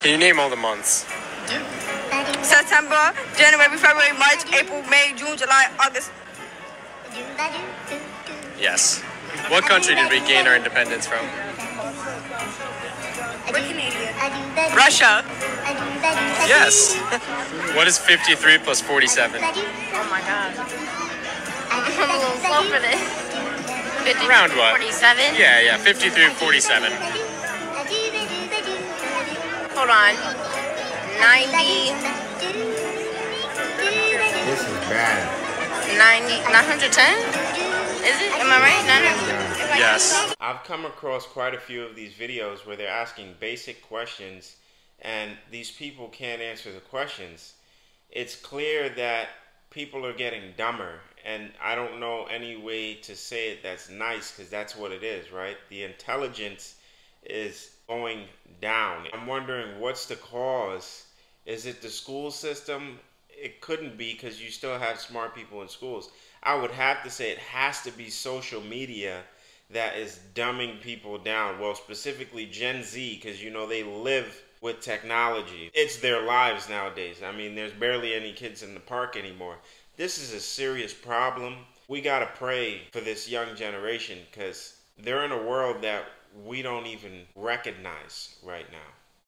Can you name all the months? September, January, February, March, April, May, June, July, August. Yes. What country did we gain our independence from? We're Canadian. Russia. Yes. what is 53 plus 47? Oh my god. I'm a little slow for this. 50, Around what? 47? Yeah, yeah, 53 47. Hold on. 90, This is bad. 90, 910? Is it? Am I right? 900? Yes. I've come across quite a few of these videos where they're asking basic questions and these people can't answer the questions. It's clear that people are getting dumber and I don't know any way to say it that's nice because that's what it is, right? The intelligence is going down. I'm wondering what's the cause? Is it the school system? It couldn't be because you still have smart people in schools. I would have to say it has to be social media that is dumbing people down. Well, specifically Gen Z, because you know they live with technology. It's their lives nowadays. I mean, there's barely any kids in the park anymore. This is a serious problem. We got to pray for this young generation because they're in a world that we don't even recognize right now.